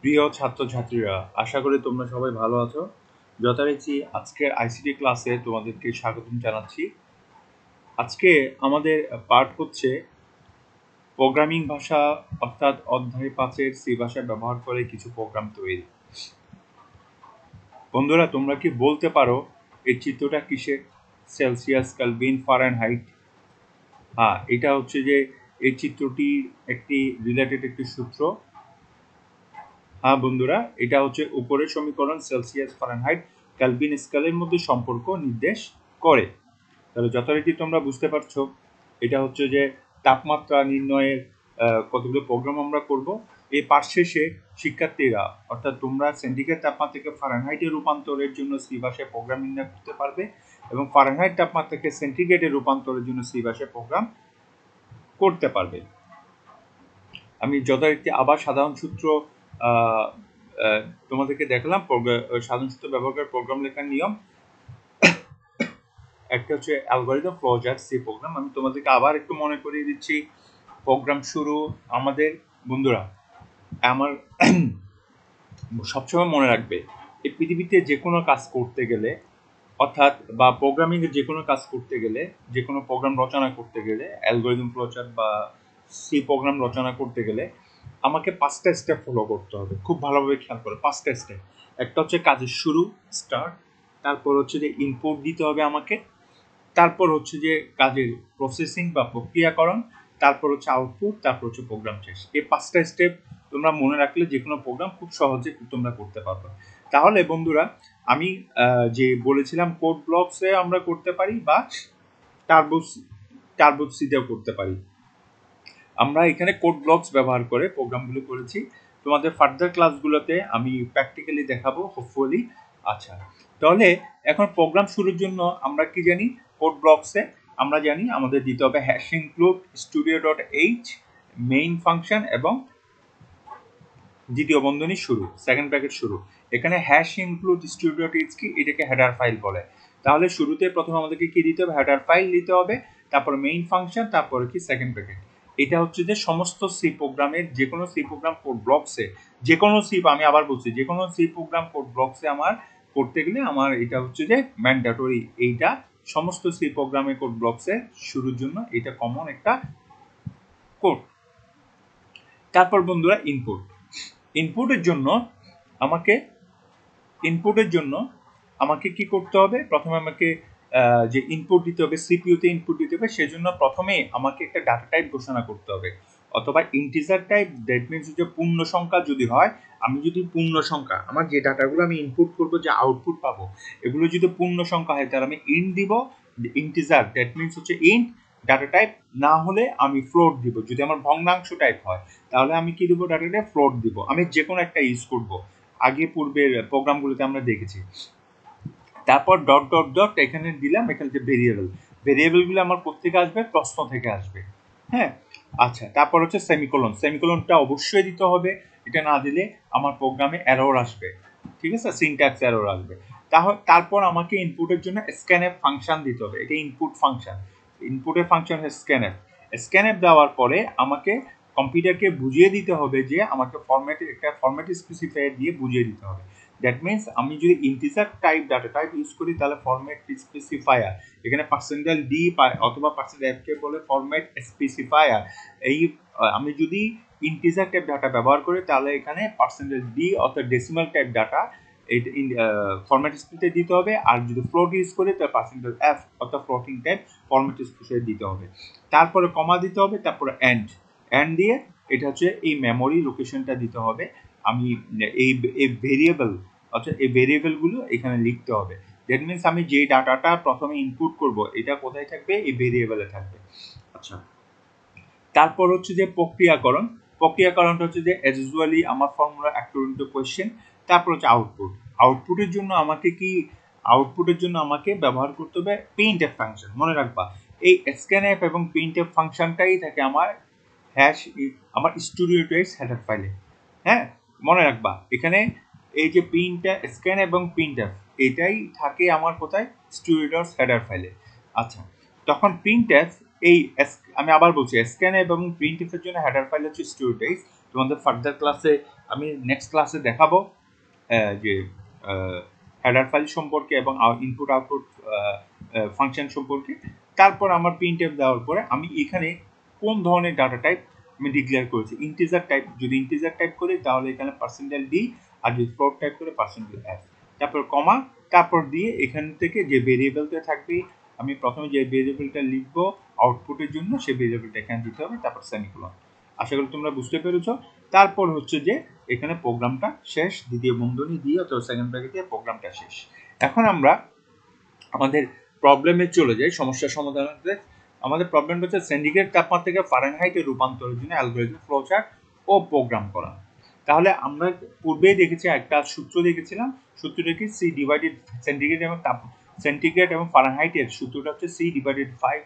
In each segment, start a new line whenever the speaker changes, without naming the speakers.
প্রিয় ছাত্রছাত্রীরা, আশা করি তোমরা সবাই ভালো আছো। যথারীতি আজকের আইসিটি ক্লাসে তোমাদেরকে স্বাগতম জানাচ্ছি। আজকে আমাদের পার্ট হচ্ছে প্রোগ্রামিং ভাষা অর্থাৎ অধ্যায় পাঁচের সি ভাষা ব্যবহার করে কিছু প্রোগ্রাম তৈরি। বন্ধুরা, তোমরা কি বলতে পারো এই চিত্রটা কিসের? সেলসিয়াস কালভিন ফারেন হাইট হ্যাঁ এটা হচ্ছে যে এই চিত্রটি একটি রিলেটেড একটি সূত্র। হ্যাঁ বন্ধুরা, এটা হচ্ছে উপরের সমীকরণ সেলসিয়াস ফারেনহাইট ক্যালভিন স্কেলের মধ্যে সম্পর্ক নির্দেশ করে। তাহলে যথারীতি তোমরা বুঝতে পারছ, এটা হচ্ছে যে তাপমাত্রা নির্ণয়ের কতগুলো প্রোগ্রাম আমরা করব। এই পাঠ শেষে শিক্ষার্থীরা, অর্থাৎ তোমরা সেন্টিগ্রেড তাপমাত্রাকে ফারেনহাইটে রূপান্তরের জন্য সি ভাষায় প্রোগ্রাম নির্ণয় করতে পারবে এবং ফারেনহাইট তাপমাত্রাকে সেন্টিগ্রেডে রূপান্তরের জন্য সি ভাষায় প্রোগ্রাম করতে পারবে। আমি যথারীতি আবার সাধারণ সূত্র তোমাদেরকে দেখলাম সাধারণ সূত্র ব্যবহার প্রোগ্রাম লেখার নিয়ম। একটা হচ্ছে অ্যালগোরিদম ফ্লোজার সি প্রোগ্রাম। আমি তোমাদেরকে আবার একটু মনে করিয়ে দিচ্ছি। প্রোগ্রাম শুরু আমাদের বন্ধুরা, আমার সবসময় মনে রাখবে, এই পৃথিবীতে যে কোনো কাজ করতে গেলে, অর্থাৎ বা প্রোগ্রামিংয়ে যে কোনো কাজ করতে গেলে, যে কোনো প্রোগ্রাম রচনা করতে গেলে, অ্যালগোরিদম ফ্লোচার বা সি প্রোগ্রাম রচনা করতে গেলে আমাকে পাঁচটা স্টেপ ফলো করতে হবে। খুব ভালোভাবে খেয়াল করে, পাঁচটা স্টেপ একটা হচ্ছে কাজের শুরু স্টার্ট তারপর হচ্ছে যে ইনপুট দিতে হবে আমাকে, তারপর হচ্ছে যে কাজের প্রসেসিং বা প্রক্রিয়াকরণ, তারপর হচ্ছে আউটপুট তারপর হচ্ছে প্রোগ্রাম শেষ। এই পাঁচটা স্টেপ তোমরা মনে রাখলে যে কোনো প্রোগ্রাম খুব সহজে তোমরা করতে পারবে। তাহলে বন্ধুরা, আমি যে বলেছিলাম কোড ব্লকসে আমরা করতে পারি বা টার্বোস টার্বোসিতেও করতে পারি। আমরা এখানে কোড ব্লকস ব্যবহার করে প্রোগ্রামগুলো করেছি। তোমাদের ফার্দার ক্লাসগুলোতে আমি প্র্যাকটিক্যালি দেখাবো হোপফুলি আচ্ছা তাহলে এখন প্রোগ্রাম শুরুর জন্য আমরা কি জানি? কোড ব্লকসে আমরা জানি আমাদের দিতে হবে hash include studio dot H main function এবং দ্বিতীয় বন্ধনী শুরু সেকেন্ড প্যাকেট শুরু। এখানে হ্যাশ ইনক্লুড স্টুডিও ডট কি? এটাকে হেডার ফাইল বলে। তাহলে শুরুতে প্রথমে আমাদেরকে কি দিতে হবে? হেডার ফাইল দিতে হবে, তারপর মেইন ফাংশন তারপরে কি? সেকেন্ড ব্র্যাকেট এটা হচ্ছে যে সমস্ত সি প্রোগ্রামের যে কোনো সি প্রোগ্রাম কোড ব্লকসে যে কোনো সি আমি আবার বলছি যে কোনো সি প্রোগ্রাম কোড ব্লকসে আমার করতে গেলে আমার এটা হচ্ছে যে ম্যান্ডাটরি এইটা সমস্ত সি প্রোগ্রামের কোড ব্লকসে শুরুর জন্য এটা কমন একটা কোড তারপর বন্ধুরা ইনপুট ইনপুটের জন্য আমাকে ইনপুটের জন্য আমাকে কি করতে হবে? প্রথমে আমাকে যে ইনপুট দিতে হবে সিপিইউতে ইনপুট দিতে হবে, সেজন্য প্রথমে আমাকে একটা ডাটা টাইপ ঘোষণা করতে হবে। অথবা ইন্টিজার টাইপ দ্যাট মিনস যে পূর্ণ সংখ্যা যদি হয়, আমি যদি পূর্ণ সংখ্যা, আমার যে ডাটাগুলো আমি ইনপুট করব, যে আউটপুট পাবো, এগুলো যদি পূর্ণ সংখ্যা হয়, তাহলে আমি ইন্ট দিব ইন্টিজার দ্যাট মিনস হচ্ছে ইন্ট ডাটা টাইপ না হলে আমি ফ্লোট দিব। যদি আমার ভগ্নাংশ টাইপ হয়, তাহলে আমি কি দেবো ডাটা টাইপ ফ্লোট দিব। আমি যে কোনো একটা ইউজ করব। আগে পূর্বের প্রোগ্রামগুলোতে আমরা দেখেছি। তারপর ডট ডট ডট এখানে দিলাম, এখানে যে ভেরিয়েবল ভেরিয়েবলগুলো আমার কোথেকে আসবে? প্রশ্ন থেকে আসবে। হ্যাঁ? আচ্ছা তারপর হচ্ছে সেমিকোলন সেমিকোলনটা অবশ্যই দিতে হবে। এটা না দিলে আমার প্রোগ্রামে এরর আসবে। ঠিক আছে? সিনট্যাক্স এরর আসবে। তাহলে, তারপর আমাকে ইনপুটের জন্য স্ক্যানএফ ফাংশন দিতে হবে। এটা ইনপুট ফাংশন ইনপুটের ফাংশন স্ক্যানএফ স্ক্যানএফ দেওয়ার পরে আমাকে কম্পিউটারকে বুঝিয়ে দিতে হবে যে আমাকে ফরম্যাট একটা ফরম্যাট স্পেসিফায়ার দিয়ে বুঝিয়ে দিতে হবে। দ্যাট মিনস আমি যদি integer type data type use করি, তাহলে ফরম্যাট স্পেসিফায়ার এখানে পার্সেন্টাল ডি অথবা পার্সেন্ট এফকে বলে ফরম্যাট স্পেসিফায়ার এই আমি যদি ইন্টিজার টাইপ ডাটা ব্যবহার করি, তাহলে এখানে পার্সেন্টাল ডি অর্থাৎ ডেসিমাল টাইপ ডাটা ফরম্যাট স্পেসে দিতে হবে। আর যদি ফ্লোট ইউজ করি, তাহলে পার্সেন্টাল এফ অর্থাৎ ফ্লোটিং টাইপ ফরম্যাট স্পেসে দিতে হবে। তারপরে কমা দিতে হবে, তারপরে অ্যান্ড অ্যান্ড দিয়ে এটা হচ্ছে এই মেমোরি লোকেশনটা দিতে হবে। আমি এই ভেরিয়েবল অর্থাৎ এই ভেরিয়েবলগুলো এখানে লিখতে হবে। দ্যাট মিনস আমি যে ডাটাটা প্রথমে ইনপুট করব, এটা কোথায় থাকবে? এই ভেরিয়েবলে থাকবে। আচ্ছা। তারপর হচ্ছে যে প্রক্রিয়াকরণ। প্রক্রিয়াকরণটা হচ্ছে যে এজ ইউজুয়ালি আমার ফর্মুলা অ্যাক্টোরিং টু কোয়েশ্চেন তারপর হচ্ছে আউটপুট আউটপুটের জন্য আমাকে কি আউটপুটের জন্য আমাকে ব্যবহার করতে হবে প্রিন্ট এফ ফাংশন মনে রাখবা, এই স্ক্যান এফ এবং প্রিন্ট এফ ফাংশনটাই থাকে আমার হ্যাশ আমার স্টুডিও টু টেক্স হেডার ফাইলে হ্যাঁ? মনে রাখবা, এখানে এই যে প্রিন্টটা স্ক্যান এবং প্রিন্টার এটাই থাকে আমার কোথায়? স্টুডিওস হেডার ফাইলে আচ্ছা তখন প্রিন্ট এফ এই আমি আবার বলছি স্ক্যান এবং প্রিন্ট এফের জন্য হেডার ফাইল হচ্ছে স্টুডিওস তোমাদের ফার্দার ক্লাসে আমি নেক্সট ক্লাসে দেখাবো যে হেডার ফাইল সম্পর্কে এবং ইনপুট আউটপুট ফাংশন সম্পর্কে। তারপর আমার প্রিন্ট এফ দেওয়ার পরে আমি এখানে কোন ধরনের ডাটা টাইপ আমি ডিক্লেয়ার করেছি। ইন্টিজার টাইপ যদি ইন্টিজার টাইপ করি, তাহলে এখানে পার্সেন্টাইল ডি আর যদি ফ্লোট টাইপ করে পার্সেন্টাইল এফ তারপর কমা তারপর দিয়ে এখান থেকে যে ভেরিয়েবলটা থাকবে, আমি প্রথমে যে ভেরিয়েবলটা লিখব আউটপুটের জন্য, সেই ভেরিয়েবলটা এখানে দিতে হবে, তারপর সেমিকোলন আশা করি তোমরা বুঝতে পেরেছ। তারপর হচ্ছে যে, এখানে প্রোগ্রামটা শেষ, দ্বিতীয় বন্ধনী দিয়ে অথবা সেকেন্ড ব্র্যাকেট দিয়ে প্রোগ্রামটা শেষ। এখন আমরা আমাদের প্রবলেমে চলে যাই সমস্যার সমাধানের আমাদের প্রবলেমটা হচ্ছে সিন্ডিকেট তাপমাত্রাকে ফারেনহাইটে রূপান্তরের জন্য অ্যালগোরিদম ফ্লোচার্ট ও প্রোগ্রাম করা। তাহলে আমরা পূর্বেই দেখেছি, একটা সূত্র দেখেছিলাম, সূত্রটা কি? সি ডিভাইডেড সেন্টিগ্রেড এবং তাপ সেন্টিগ্রেড এবং ফারেনহাইটের সূত্রটা হচ্ছে C divided five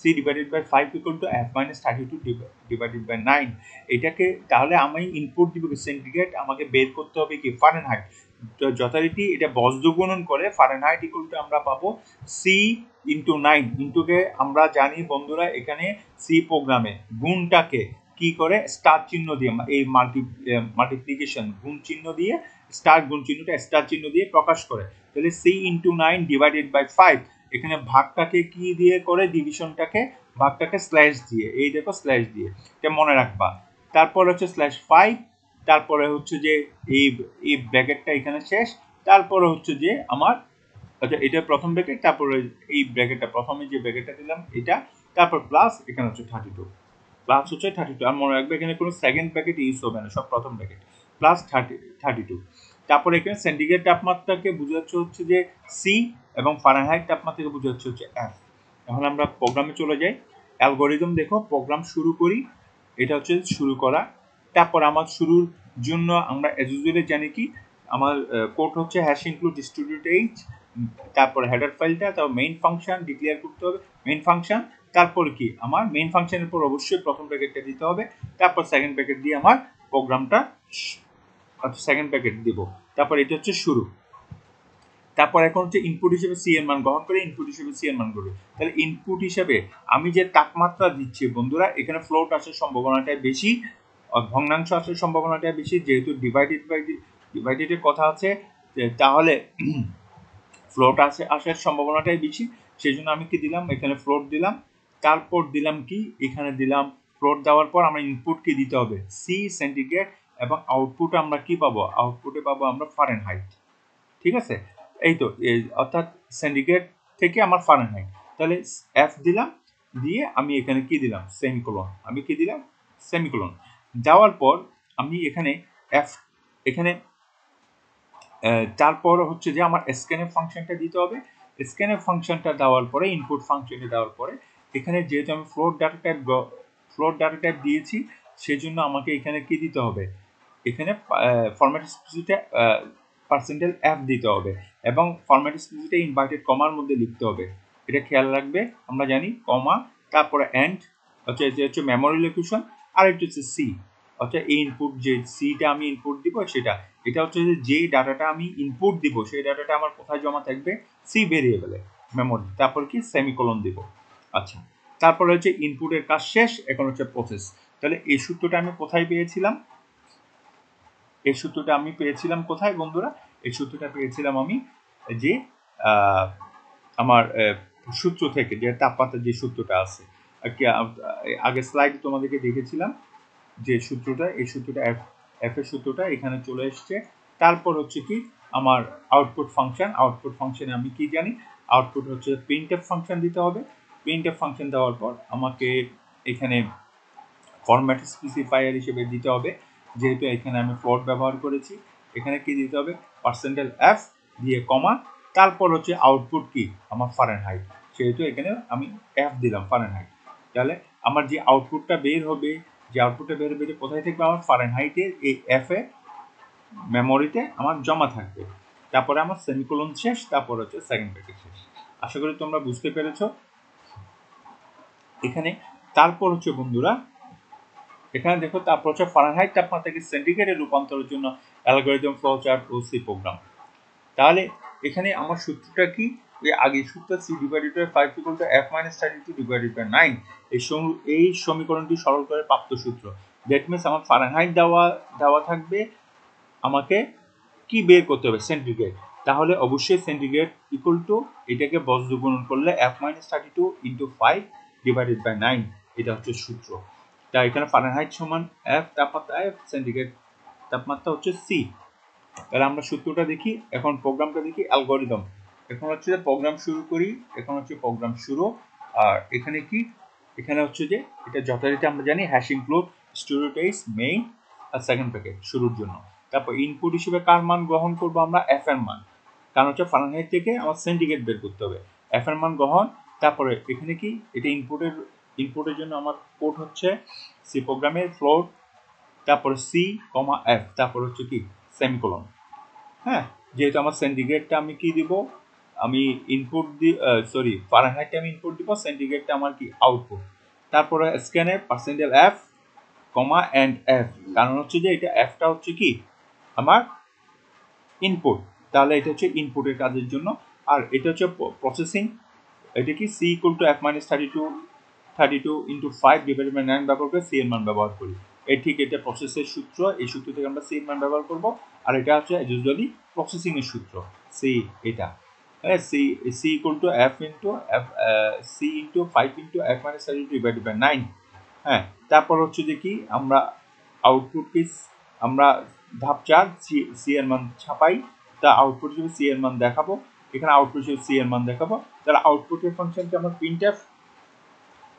C divided by five equal to F minus thirty two divided by nine এটাকে, তাহলে আমি ইনপুট দিব সেন্টিগ্রেড আমাকে বের করতে হবে কি? ফারেনহাইট যথারীতি এটা বজ্র গুণন করে ফারেনহাইট ইকুয়াল টু আমরা পাবো সি ইন্টু নাইন ইন্টুকে আমরা জানি বন্ধুরা এখানে সি প্রোগ্রামে গুণটাকে কি করে স্টার চিহ্ন দিয়ে এই মাল্টি মাল্টিপ্লিকেশন গুণ চিহ্ন দিয়ে স্টার গুণ চিহ্নটা স্টার চিহ্ন দিয়ে প্রকাশ করে। তাহলে C into nine divided by five এখানে ভাগটাকে কি দিয়ে করে ডিভিশনটাকে ভাগটাকে স্ল্যাশ দিয়ে। এই দেখো স্ল্যাশ দিয়ে। এটা মনে রাখবা। তারপর হচ্ছে স্ল্যাশ ফাইভ তারপরে হচ্ছে যে এই এই ব্র্যাকেটটা এখানে শেষ, তারপরে হচ্ছে যে আমার আচ্ছা এটা প্রথম ব্র্যাকেট, তারপরে এই ব্র্যাকেটটা, প্রথমে যে ব্র্যাকেটটা দিলাম, এটা, তারপর প্লাস এখানে হচ্ছে থার্টি টু প্লাস হচ্ছে থার্টি টু আর মনে রাখবে এখানে কোনো সেকেন্ড ব্র্যাকেট ইউজ হবে না, সব প্রথম bracket plus thirty thirty two তারপরে এখানে সেন্টিগ্রেড তাপমাত্রাকে বোঝাচ্ছে হচ্ছে যে সি এবং ফারেনহাইট তাপমাত্রাকে বোঝাচ্ছে হচ্ছে এফ এখন আমরা প্রোগ্রামে চলে যাই। অ্যালগোরিদম দেখো প্রোগ্রাম শুরু করি। এটা হচ্ছে শুরু করা। তারপর আমার শুরুর জন্য আমরা এজ জানি কি, আমার কোড হচ্ছে হ্যাশ ইনক্লুড ডিস্ট্রিবিউট এইচ তারপর হেডার ফাইলটা তারপর মেইন ফাংশন ডিক্লেয়ার করতে হবে মেইন ফাংশন তারপর কি, আমার মেইন ফাংশনের পর অবশ্যই প্রথম প্যাকেটটা দিতে হবে, তারপর সেকেন্ড প্যাকেট দিয়ে আমার প্রোগ্রামটা সেকেন্ড প্যাকেট দিব, তারপর এটা হচ্ছে শুরু, তারপর এখন হচ্ছে ইনপুট হিসেবে সি এর মান গ্রহণ করে ইনপুট হিসেবে সি এর মান করবে, তাহলে ইনপুট হিসেবে আমি যে তাপমাত্রা দিচ্ছি বন্ধুরা, এখানে ফ্লোট আসার সম্ভাবনাটাই বেশি ভগ্নাংশ আসার সম্ভাবনাটা বেশি, যেহেতু ডিভাইডেড বাই ডিভাইডেডের কথা আছে তাহলে ফ্লোট আসে আসার সম্ভাবনাটাই বেশি সেই জন্য আমি কি দিলাম? এখানে ফ্লোট দিলাম। তারপর দিলাম কি? এখানে দিলাম ফ্লোট দেওয়ার পর আমরা ইনপুট কি দিতে হবে? সি সেন্টিগ্রেড এবং আউটপুট আমরা কি পাবো? আউটপুটে পাবো আমরা ফারেন হাইট ঠিক আছে? এই তো অর্থাৎ সেন্টিগ্রেড থেকে আমার ফারেন হাইট তাহলে এফ দিলাম, দিয়ে আমি এখানে কি দিলাম? সেমিকোলন আমি কি দিলাম? সেমিকোলন যাওয়ার পর আমি এখানে এফ এখানে তারপর হচ্ছে যে আমার স্ক্যানের ফাংশনটা দিতে হবে। স্ক্যানের ফাংশনটা দেওয়ার পরে ইনপুট ফাংশনটা দেওয়ার পরে, এখানে যেহেতু আমি floor data type floor data type দিয়েছি সেই জন্য আমাকে এখানে কি দিতে হবে? এখানে ফরম্যাট স্পেসিটা পার্সেন্টেল এফ দিতে হবে এবং ফরম্যাট স্পেসিটা ইনভার্টেড কমার মধ্যে লিখতে হবে। এটা খেয়াল রাখবে, আমরা জানি কমা তারপরে অ্যান্ড হচ্ছে যে হচ্ছে মেমোরি লোকেশন আর এটা হচ্ছে সি অর্থাৎ এই ইনপুট যে সিটা আমি ইনপুট দিব সেটা। এটা হচ্ছে যে যে ডাটাটা আমি ইনপুট দিব, সেই ডাটাটা আমার কোথায় জমা থাকবে? সি ভেরিয়েবলে মেমোরি তারপর কি? সেমিকোলন দিব। আচ্ছা তারপরে হচ্ছে ইনপুটের কাজ শেষ, এখন হচ্ছে প্রসেস তাহলে এই সূত্রটা আমি কোথায় পেয়েছিলাম? এই সূত্রটা আমি পেয়েছিলাম কোথায় বন্ধুরা? এই সূত্রটা পেয়েছিলাম আমি যে আমার সূত্র থেকে, যে তাপমাত্রার যে সূত্রটা আছে। আগে স্লাইড তোমাদেরকে দেখেছিলাম। যে সূত্রটা, এই সূত্রটা এফ এফ এর সূত্রটা এখানে চলে এসছে। তারপর হচ্ছে কি, আমার আউটপুট ফাংশন আউটপুট ফাংশনে আমি কি জানি? আউটপুট হচ্ছে প্রিন্ট এফ ফাংশন দিতে হবে। প্রিন্ট এফ ফাংশন দেওয়ার পর আমাকে এখানে ফরম্যাট স্পেসিফায়ার হিসেবে দিতে হবে। যেহেতু এখানে আমি ফ্লোট ব্যবহার করেছি, এখানে কি দিতে হবে? পার্সেন্টাল এফ দিয়ে কমা তারপর হচ্ছে আউটপুট কি? আমার ফারেন হাইট সেহেতু এখানে আমি এফ দিলাম ফারেন হাইট তাহলে আমার যে আউটপুটটা বের হবে যে আউটপুটটা বের হবে কোথায় থাকবে? আমার ফারেন হাইটের এই এফ এ মেমোরিতে আমার জমা থাকবে। তারপরে আমার সেমিকোলন শেষ, তারপর হচ্ছে সেকেন্ড ব্র্যাকেট শেষ। আশা করি তোমরা বুঝতে পেরেছ। এখানে, তারপর হচ্ছে বন্ধুরা, এখানে দেখো, তারপর হচ্ছে ফারেনহাইট তাপমাত্রাকে সেন্টিগ্রেডে রূপান্তরের জন্য অ্যালগোরিদম ফ্লো চার্ট ও সি প্রোগ্রাম তাহলে, এখানে আমার সূত্রটা কি? যে আগে সূত্র C divided by five equal to F minus thirty two divided by nine এই এই সমীকরণটি সরল করে প্রাপ্ত সূত্র। দ্যাট মিনস আমার ফারেনহাইট দেওয়া দেওয়া থাকবে। আমাকে কি বের করতে হবে? সেন্টিগ্রেড তাহলে অবশ্যই সেন্টিগ্রেড ইকুয়াল টু এটাকে বজ্র গুণন করলে F minus thirty two into five divided by nine এটা হচ্ছে সূত্র। তা এখানে ফারেনহাইট সমান এফ তাপমাত্রা এফ সেন্টিগ্রেড তাপমাত্রা হচ্ছে সি তাহলে আমরা সূত্রটা দেখি। এখন প্রোগ্রামটা দেখি অ্যালগোরিদম এখন হচ্ছে যে প্রোগ্রাম শুরু করি, এখন হচ্ছে প্রোগ্রাম শুরু। আর এখানে কি? এখানে হচ্ছে যে এটা যথারীতি আমরা জানি হ্যাশ ইনক্লুড স্টোরিটাইজ মেইন আর সেকেন্ড প্যাকেট শুরুর জন্য। তারপর ইনপুট হিসেবে কার মান গ্রহণ করব আমরা? এফ এর মান। কারণ হচ্ছে ফারেনহাইট থেকে আমার সেন্টিগ্রেড বের করতে হবে। এফ এর মান গ্রহণ, তারপরে এখানে কি? এটা ইনপুটের ইনপুটের জন্য আমার কোড হচ্ছে সি প্রোগ্রামের ফ্লোর তারপরে সি কমা এফ তারপর হচ্ছে কি? সেমিকোলন হ্যাঁ যেহেতু আমার সেন্টিগ্রেডটা আমি কি দিব? আমি ইনপুট দি সরি ফারেনহাইটে আমি ইনপুট দিব সেন্টিগ্রেডটা আমার কি? আউটপুট তারপরে স্ক্যানে percentile F comma and F কারণ হচ্ছে যে এটা এফটা হচ্ছে কি? আমার ইনপুট তাহলে এটা হচ্ছে ইনপুটের কাজের জন্য। আর এটা হচ্ছে প্রসেসিং এটা কি? C equal to F minus thirty two thirty two into five divided by nine ব্যবহার করে সি এর মান ব্যবহার করি। এই ঠিক এটা প্রসেসের সূত্র, এই সূত্র থেকে আমরা সি এর মান ব্যবহার করব। আর এটা হচ্ছে ইউজুয়ালি প্রসেসিংয়ের সূত্র সি এটা। C C equal to F into F C into five into F minus thirty two divided by nine হ্যাঁ তারপর হচ্ছে যে কি? আমরা আউটপুট কি? আমরা ধাপ চার সি এর মান ছাপাই তা আউটপুট হিসেবে সি এর মান দেখাবো। এখানে আউটপুট হিসেবে সি এর মান দেখাবো। তাহলে আউটপুটের ফাংশনকে আমরা প্রিন্ট এফ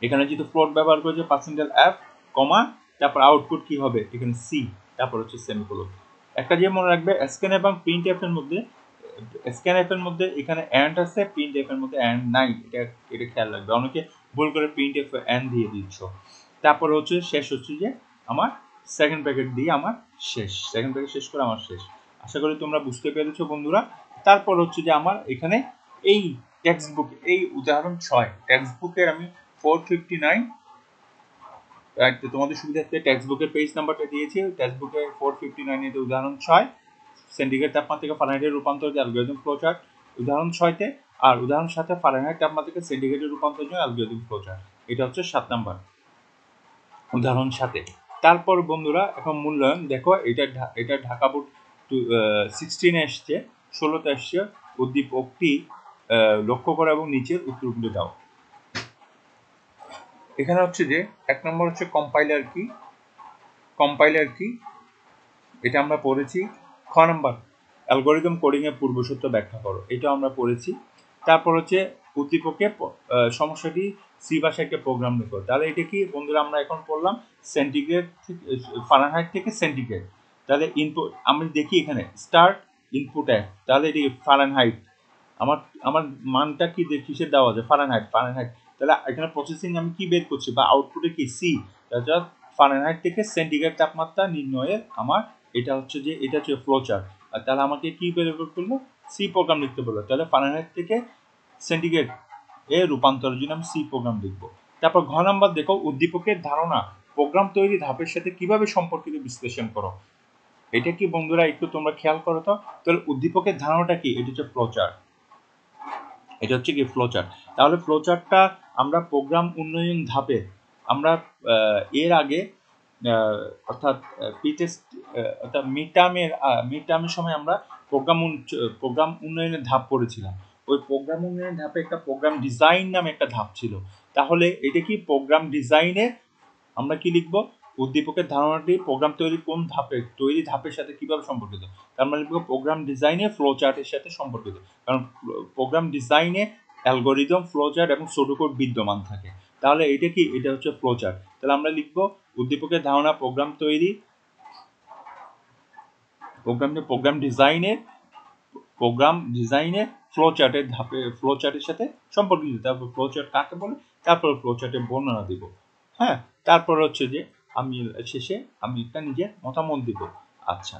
এখানে যেহেতু ফ্লোট ব্যবহার করেছে পার্সেন্টাল এফ কমা তারপর আউটপুট কি হবে? এখানে সি তারপর হচ্ছে সেমিকোলন একটা যে মনে রাখবে স্ক্যান এবং প্রিন্ট এফ এর মধ্যে স্ক্যান এর মধ্যে এখানে অ্যান্ড আছে প্রিন্ট এফ এর মধ্যে অ্যান্ড নাই, এটা এটা খেয়াল রাখবে। অনেকে ভুল করে প্রিন্ট এফ অ্যান্ড দিয়ে দিচ্ছ। তারপর হচ্ছে, শেষ হচ্ছে যে আমার সেকেন্ড প্যাকেট দিয়ে আমার শেষ। সেকেন্ড প্যাকেট শেষ করে আমার শেষ। আশা করি তোমরা বুঝতে পেরেছ বন্ধুরা। তারপর হচ্ছে যে আমার এখানে এই টেক্সট বুক এই উদাহরণ ছয়। টেক্সট বুকের আমি ফোর ফিফটি নাইন তোমাদের সুবিধার্থে টেক্সট বুকের পেজ নাম্বারটা দিয়েছি। টেক্সট বুকের ফোর ফিফটি নাইন এতে উদাহরণ ছয় সেন্টিগ্রেড তাপমাত্রা থেকে ফারেনহাইটের রূপান্তর অ্যালগোরিদম ফ্লোচার্ট উদাহরণ ছয়তে, আর উদাহরণ সাথে ফারেনহাইট তাপমাত্রা থেকে সেন্টিগ্রেডের রূপান্তর জন্য অ্যালগোরিদম ফ্লোচার্ট এটা হচ্ছে সাত নাম্বার। উদাহরণ সাথে তারপর বন্ধুরা, এখন মূল্যায়ন, দেখো, এটা এটা ঢাকা বোর্ড টু সিক্সটিনে এসছে, ষোলোতে এসছে উদ্দীপকটি লক্ষ্য করা এবং নিচের উত্তরগুলো দাও। এখানে হচ্ছে যে, এক নম্বর হচ্ছে কম্পাইলার কি? কম্পাইলার কি? এটা আমরা পড়েছি। খ নম্বর, অ্যালগোরিদম কোডিং এর পূর্বসূত্র ব্যাখ্যা করো। এটা আমরা পড়েছি। তারপর হচ্ছে উদ্দীপকে সমস্যাটি সি ভাষায় প্রোগ্রাম লিখো। তাহলে এটা কি? বন্ধুরা, আমরা এখন পড়লাম সেন্টিগ্রেড ফারেনহাইট থেকে সেন্টিগ্রেড তাহলে ইনপুট আমি দেখি এখানে স্টার্ট ইনপুট এক। তাহলে এটি ফারেনহাইট আমার আমার মানটা কি কিসের দেওয়া আছে ফারেনহাইট ফারেনহাইট তাহলে এখানে প্রসেসিং আমি কি বের করছি? বা আউটপুটে কি? সি তাহলে ফারেনহাইট থেকে সেন্টিগ্রেড তাপমাত্রা নির্ণয়ের আমার এটা হচ্ছে যে, এটা হচ্ছে ফ্লোচার্ট আর তাহলে আমাকে কি বের করল সি প্রোগ্রাম লিখতে বলল। তাহলে ফারেনহাইট থেকে সেন্টিগ্রেড এ রূপান্তরের জন্য আমি সি প্রোগ্রাম লিখব। তারপর ঘ নাম্বার দেখো, উদ্দীপকের ধারণা। প্রোগ্রাম তৈরি ধাপের সাথে কীভাবে সম্পর্কিত বিশ্লেষণ করো? এটা কি বন্ধুরা একটু তোমরা খেয়াল করো তো? তাহলে উদ্দীপকের ধারণাটা কি? এটা হচ্ছে ফ্লোচার্ট এটা হচ্ছে কি ফ্লোচার্ট তাহলে ফ্লোচার্টটা আমরা প্রোগ্রাম উন্নয়ন ধাপে আমরা এর আগে অর্থাৎ পি টেস্ট অর্থাৎ মিড টার্মের মিড টার্মের সময় আমরা প্রোগ্রাম প্রোগ্রাম উন্নয়নের ধাপ পড়েছিলাম। ওই প্রোগ্রাম উন্নয়নের ধাপে একটা প্রোগ্রাম ডিজাইন নামে একটা ধাপ ছিল। তাহলে এটা কি প্রোগ্রাম ডিজাইনে আমরা কি লিখব? উদ্দীপকের ধারণাটি প্রোগ্রাম তৈরি কোন ধাপে, তৈরি ধাপের সাথে কীভাবে সম্পর্কিত? তার মানে লিখব প্রোগ্রাম ডিজাইনে ফ্লো চার্টের সাথে সম্পর্কিত। কারণ প্রোগ্রাম ডিজাইনে অ্যালগোরিদম ফ্লো চার্ট এবং সোটোকোড বিদ্যমান থাকে। তাহলে এটা কি? এটা হচ্ছে ফ্লো চার্ট তাহলে আমরা লিখব উদ্দীপকের ধারণা প্রোগ্রাম তৈরি প্রোগ্রাম প্রোগ্রাম ডিজাইনের প্রোগ্রাম ডিজাইনে ফ্লো চার্টের ধাপে ফ্লো চার্টের সাথে সম্পর্কিত। তারপর ফ্লো চার্ট কাকে বলে? তারপর ফ্লো চার্টের বর্ণনা দিব। হ্যাঁ? তারপর হচ্ছে যে আমি শেষে আমি একটা নিজের মতামত দিব। আচ্ছা।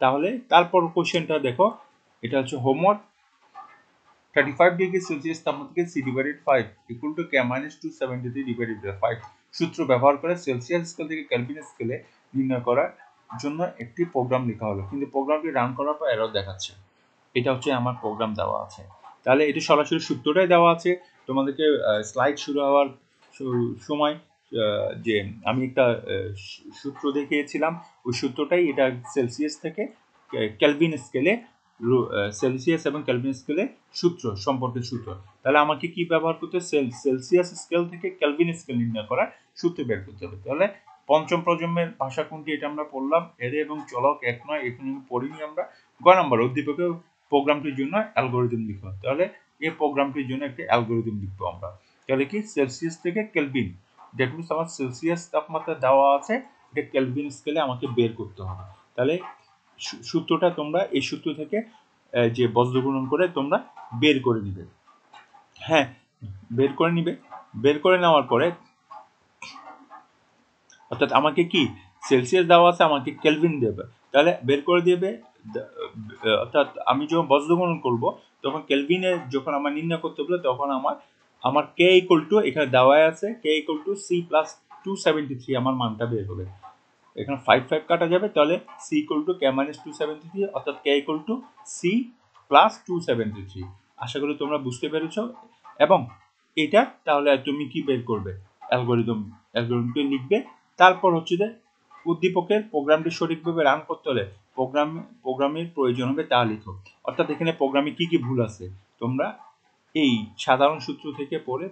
তাহলে তারপর কোশ্চেনটা দেখো। এটা হচ্ছে homework thirty five degree Celsius তাপমাত্রাকে C divided five equal to K minus two seventy three divided by five সূত্র ব্যবহার করে সেলসিয়াস স্কেল থেকে ক্যালভিন স্কেলে নির্ণয় করার জন্য একটি প্রোগ্রাম লেখা হলো। কিন্তু প্রোগ্রামটি রান করার পর এরর দেখাচ্ছে। এটা হচ্ছে আমার প্রোগ্রাম দেওয়া আছে। তাহলে এটি সরাসরি সূত্রটাই দেওয়া আছে। তোমাদেরকে স্লাইড শুরু হওয়ার সময় যে আমি একটা সূত্র দেখিয়েছিলাম, ওই সূত্রটাই এটা সেলসিয়াস থেকে ক্যালভিন স্কেলে সেলসিয়াস এবং ক্যালভিন স্কেলে সূত্র সম্পর্কের সূত্র। তাহলে আমাকে কি ব্যবহার করতে সেলসিয়াস স্কেল থেকে ক্যালভিন স্কেল নির্ণয় করার সূত্র বের করতে হবে। তাহলে পঞ্চম প্রজন্মের ভাষা কোনটি এটা আমরা পড়লাম। এরে এবং চলক এক নয় এখানে পড়িনি আমরা। গ নাম্বার উদ্দীপকে প্রোগ্রামটির জন্য অ্যালগোরিদম লিখো তাহলে এই প্রোগ্রামটির জন্য একটা অ্যালগোরিদম লিখব আমরা। তাহলে কি? সেলসিয়াস থেকে কেলভিন দ্যাট আমার সেলসিয়াস তাপমাত্রা দেওয়া আছে। এটা কেলভিন স্কেলে আমাকে বের করতে হবে। তাহলে সূত্রটা তোমরা এই সূত্র থেকে যে বজ্রগুণন করে তোমরা বের করে নিবে। হ্যাঁ বের করে নিবে। বের করে নেওয়ার পরে অর্থাৎ আমাকে কি সেলসিয়াস দেওয়া আছে, আমাকে কেলভিন দেবে। তাহলে বের করে দেবে অর্থাৎ আমি যখন বজ্রগুণন করব, তখন কেলভিনে যখন আমার নির্ণয় করতে বলে তখন আমার আমার কে ইকুয়াল টু এখানে দেওয়াই আছে K equal to C plus two seventy three আমার মানটা বের হবে। এখানে ফাইভ ফাইভ কাটা যাবে, তাহলে C equal to K minus two seventy three অর্থাৎ K equal to C plus two seventy three আশা করি তোমরা বুঝতে পেরেছ। এবং এটা তাহলে তুমি কি বের করবে? অ্যালগোরিদম, অ্যালগোরিদমটি লিখবে। তারপর হচ্ছে যে উদ্দীপকের প্রোগ্রামটি সঠিকভাবে রান করতে হলে প্রোগ্রাম, প্রোগ্রামের প্রয়োজন হবে তা লিখো। অর্থাৎ এখানে প্রোগ্রামে কি কি ভুল আছে? তোমরা এই সাধারণ সূত্র থেকে পড়ে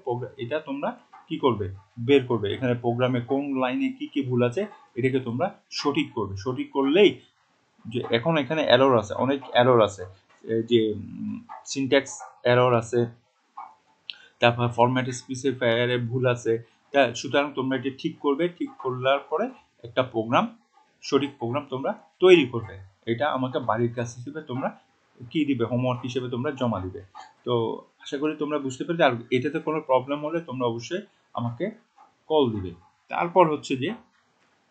এটা তোমরা কি করবে? বের করবে। এখানে প্রোগ্রামে কোন লাইনে কি কি ভুল আছে, এটাকে তোমরা সঠিক করবে। সঠিক করলেই যে এখন এখানে অ্যালোর আছে, অনেক অ্যালোর আছে। যে সিনট্যাক্স এরর আছে, তারপর ফরম্যাট স্পেসিফায়ারে ভুল আছে, তা সুতরাং তোমরা এটি ঠিক করবে, ঠিক করলার পরে একটা প্রোগ্রাম সঠিক প্রোগ্রাম তোমরা তৈরি করবে। এটা আমাকে বাড়ির কাজ হিসেবে তোমরা কি দিবে হোমওয়ার্ক হিসেবে তোমরা জমা দিবে। তো আশা করি তোমরা বুঝতে পেরেছ, আর এটাতে কোনো প্রবলেম হলে তোমরা অবশ্যই আমাকে কল দিবে। তারপর হচ্ছে যে,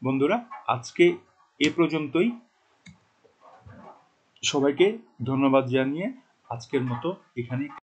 বন্ধুরা, আজকে এ পর্যন্তই। সবাইকে ধন্যবাদ জানিয়ে আজকের মতো এখানে